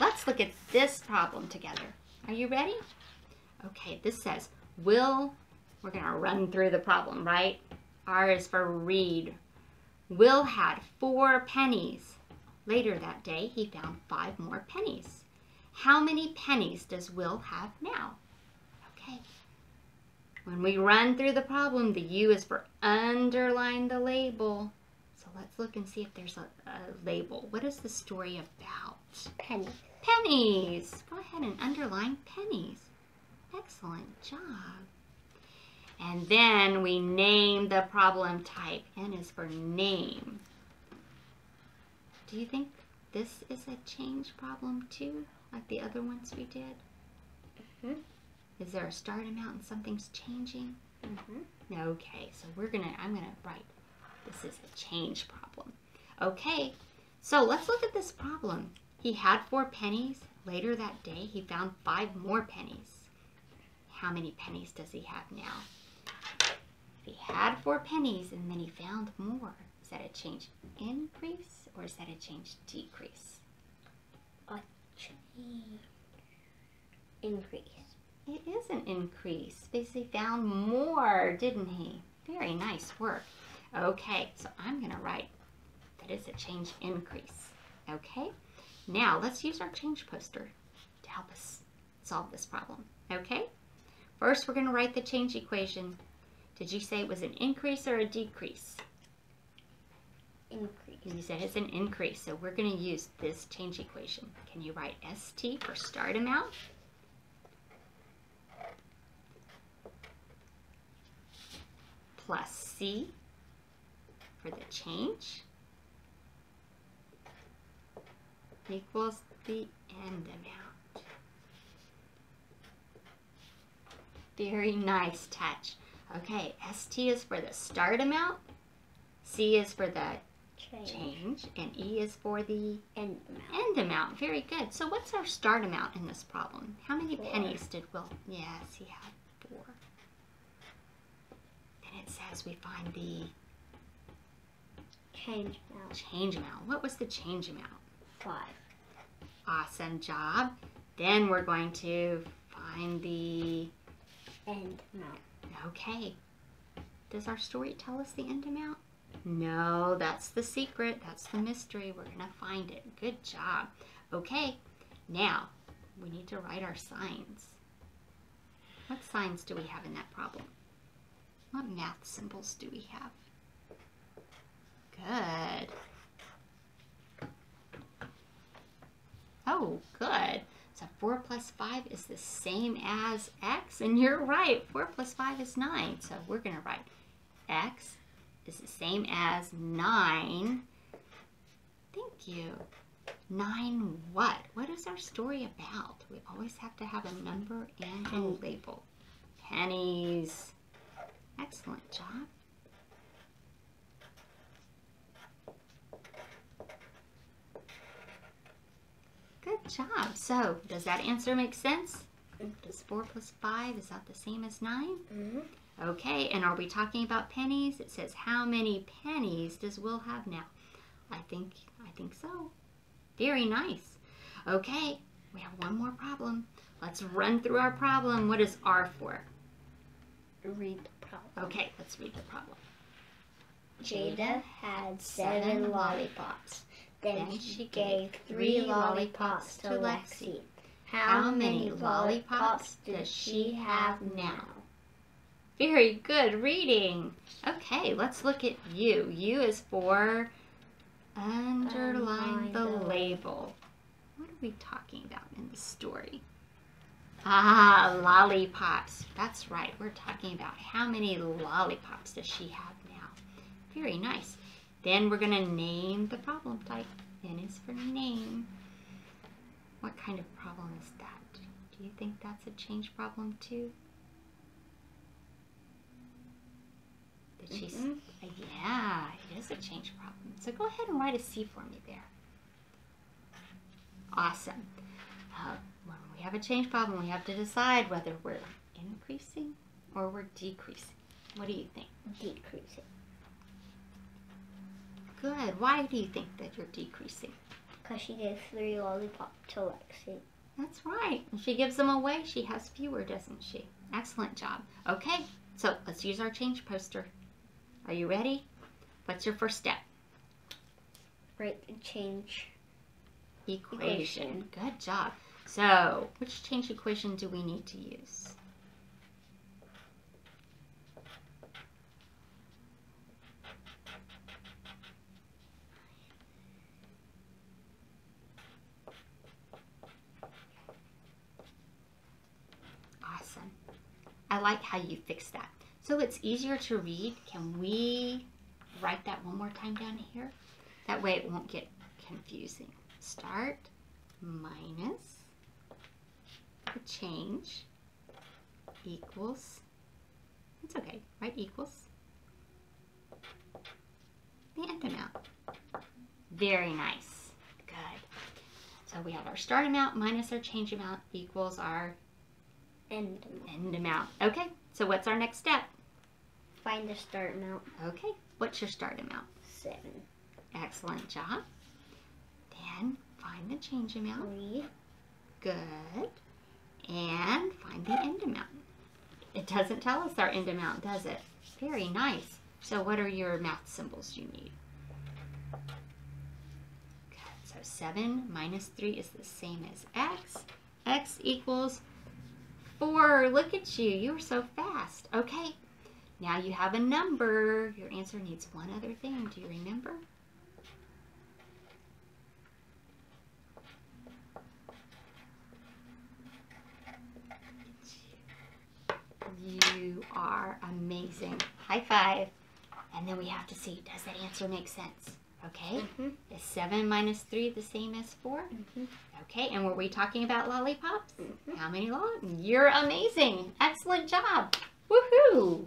let's look at this problem together. Are you ready? Okay, this says, Will, we're to run through the problem, right? R is for read. Will had four pennies. Later that day, he found five more pennies. How many pennies does Will have now? Okay. When we run through the problem, the U is for underline the label. Let's look and see if there's a, a label. What is the story about? Pennies. Pennies. Go ahead and underline pennies. Excellent job. And then we name the problem type. N is for name. Do you think this is a change problem too, like the other ones we did? Mhm. Is there a start amount and something's changing? Mhm. Okay, so we're gonna, I'm gonna write, this is a change problem. Okay, so let's look at this problem. He had four pennies. Later that day, he found five more pennies. How many pennies does he have now? If he had four pennies and then he found more, is that a change increase or is that a change decrease? A change. Increase. It is an increase because he found more, didn't he? Very nice work. Okay, so I'm going to write that it's a change increase. Okay, now let's use our change poster to help us solve this problem. Okay, first we're going to write the change equation. Did you say it was an increase or a decrease? Increase. You said it's an increase, so we're going to use this change equation. Can you write ST for start amount? Plus C for the change equals the end amount. Very nice touch. Okay, ST is for the start amount, C is for the Change. change, and E is for the End amount. end amount. Very good. So what's our start amount in this problem? How many Four. pennies did Will? Yes, he had four. Then it says we find the Change amount. change amount. What was the change amount? Five. Awesome job. Then we're going to find the, End amount. okay. Does our story tell us the end amount? No, that's the secret. That's the mystery. We're going to find it. Good job. Okay, now we need to write our signs. What signs do we have in that problem? What math symbols do we have? Good. Oh, good. So 4 plus 5 is the same as x, and you're right. 4 plus 5 is 9. So we're going to write x is the same as 9. Thank you. 9 what? What is our story about? We always have to have a number and a oh. label. Pennies. Excellent job. Good job. So, does that answer make sense? Does 4 plus 5, is that the same as 9? Mm-hmm. Okay, and are we talking about pennies? It says, how many pennies does Will have now? I think, I think so. Very nice. Okay, we have one more problem. Let's run through our problem. What is R for? Read the problem. Okay, let's read the problem. Jada had seven lollipops. Then she gave three lollipops to Lexi. How many lollipops does she have now? Very good reading. Okay, let's look at U. U is for Underline the label. What are we talking about in the story? Ah, lollipops. That's right. We're talking about how many lollipops does she have now. Very nice. Then we're going to name the problem type. N is for name. What kind of problem is that? Do you think that's a change problem too? Did she? Mhm. uh, Yeah, it is a change problem. So go ahead and write a C for me there. Awesome. Uh, when we have a change problem, we have to decide whether we're increasing or we're decreasing. What do you think? Decreasing. Good. Why do you think that you're decreasing? Because she gave three lollipops to Lexi. That's right. When she gives them away, she has fewer, doesn't she? Excellent job. Okay, so let's use our change poster. Are you ready? What's your first step? Write the change. Equation. Good job. So, which change equation do we need to use? Awesome. I like how you fixed that. So it's easier to read. Can we write that one more time down here? That way it won't get confusing. Start minus the change equals, it's okay, right, equals the end amount. Very nice. Good. So we have our start amount minus our change amount equals our End. end amount. Okay, so what's our next step? Find the start amount. Okay, what's your start amount? Seven. Excellent job. Then find the change amount. Three. Good. And find the end amount. It doesn't tell us our end amount, does it? Very nice. So what are your math symbols you need? Good. So 7 minus 3 is the same as x. x equals 4. Look at you. You are so fast. Okay. Now you have a number. Your answer needs one other thing. Do you remember? You are amazing. High five. And then we have to see, does that answer make sense? Okay. Mm-hmm. Is 7 minus 3 the same as 4? Mhm. Okay, and were we talking about lollipops? Mhm. How many lollipops? You're amazing. Excellent job. Woohoo!